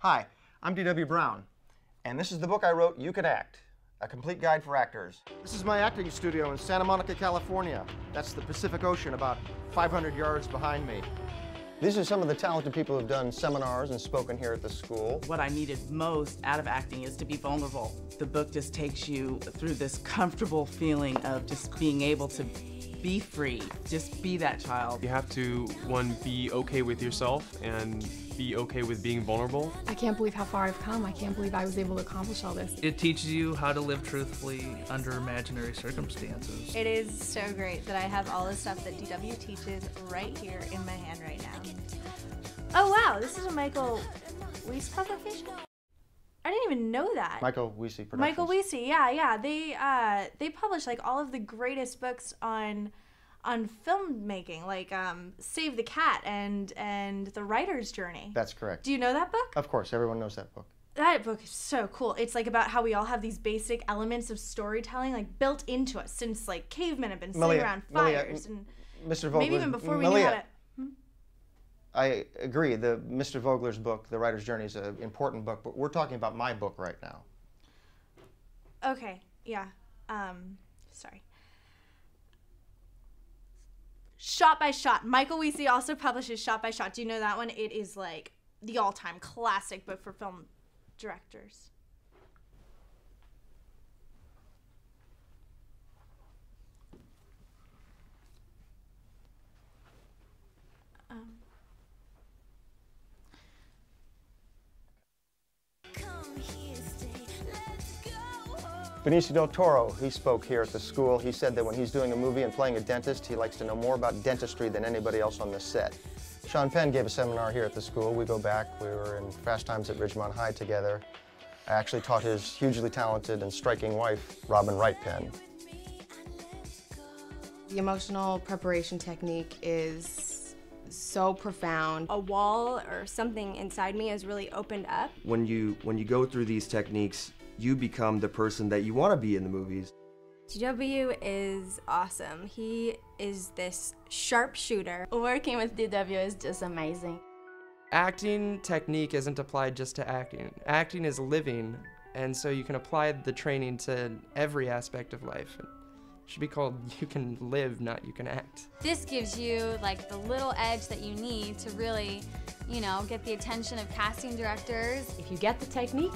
Hi, I'm D.W. Brown, and this is the book I wrote, You Can Act, a complete guide for actors. This is my acting studio in Santa Monica, California. That's the Pacific Ocean about 500 yards behind me. These are some of the talented people who've done seminars and spoken here at the school. What I needed most out of acting is to be vulnerable. The book just takes you through this comfortable feeling of just being able to be free, just be that child. You have to, one, be okay with yourself and be okay with being vulnerable. I can't believe how far I've come. I can't believe I was able to accomplish all this. It teaches you how to live truthfully under imaginary circumstances. It is so great that I have all the stuff that DW teaches right here in my hand right now. Oh wow, this is a Michael Weiss publication? I didn't even know that. Michael Wiese Productions. Michael Wiese, yeah, yeah. They uh, they publish like all of the greatest books on on filmmaking, like um, Save the Cat and and The Writer's Journey. That's correct. Do you know that book? Of course, everyone knows that book. That book is so cool. It's like about how we all have these basic elements of storytelling like built into us since like cavemen have been sitting Malia, around Malia, fires and Mr. Vogler. maybe even before we knew how to. I agree. The Mr. Vogler's book, The Writer's Journey, is an important book, but we're talking about my book right now. Okay, yeah. Um, sorry. Shot by Shot. Michael Wiese also publishes Shot by Shot. Do you know that one? It is like the all-time classic book for film directors. Benicio del Toro, he spoke here at the school. He said that when he's doing a movie and playing a dentist, he likes to know more about dentistry than anybody else on the set. Sean Penn gave a seminar here at the school. We go back. We were in Fast Times at Ridgemont High together. I actually taught his hugely talented and striking wife, Robin Wright Penn. The emotional preparation technique is so profound. a wall or something inside me has really opened up. when you when you go through these techniques, you become the person that you want to be in the movies. DW is awesome. He is this sharpshooter. Working with DW is just amazing. Acting technique isn't applied just to acting. Acting is living, and so you can apply the training to every aspect of life. It should be called You Can Live, not You Can Act. This gives you like the little edge that you need to really, you know, get the attention of casting directors. If you get the technique,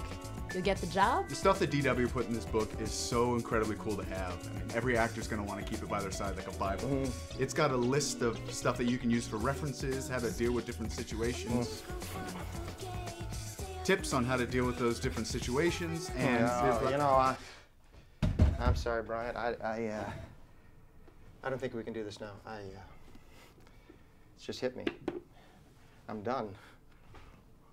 you'll get the job. The stuff that DW put in this book is so incredibly cool to have. I mean, every actor's going to want to keep it by their side like a Bible. It's got a list of stuff that you can use for references, how to deal with different situations, tips on how to deal with those different situations, and Yeah, you know, I, I'm sorry, Brian. I, I, uh, I don't think we can do this now. I, uh, it's just hit me. I'm done.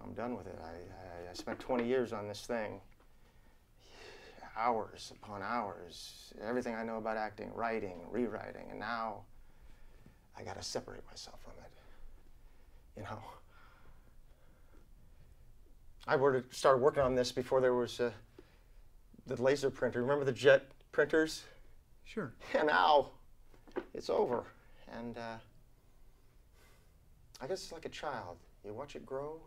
I'm done with it. I, I, I spent 20 years on this thing. Hours upon hours. Everything I know about acting, writing, rewriting, and now I gotta separate myself from it. You know. I were to start working on this before there was uh, the laser printer. Remember the jet printers? Sure. And now it's over. And uh, I guess it's like a child. You watch it grow,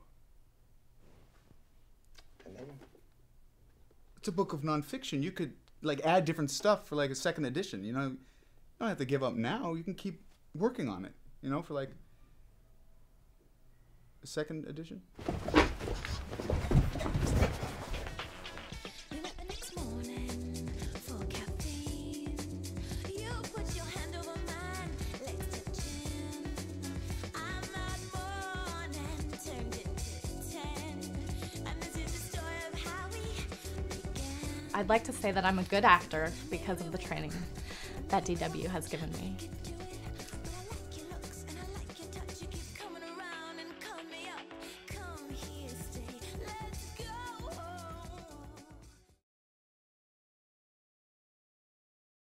and then it's a book of nonfiction. You could like add different stuff for like a second edition. You know, you don't have to give up now. You can keep working on it. You know, for like a second edition. I'd like to say that I'm a good actor because of the training that DW has given me.